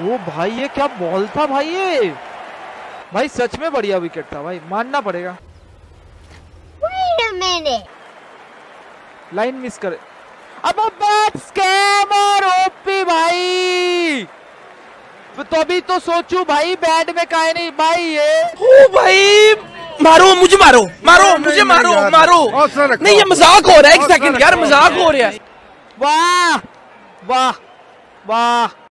वो भाई ये क्या बॉल था भाई ये? भाई सच में बढ़िया विकेट था भाई मानना पड़ेगा। लाइन मिस करे। अब बैट स्कैमर ओपी भाई। तो अभी तो सोचू भाई बैट में काहे नहीं भाई ये। ओ भाई मारो मुझे मारो मारो मुझे मारो मारो। नहीं ये मज़ाक हो रहा है एक सेकंड यार मज़ाक हो रहा है। वाह वाह वाह।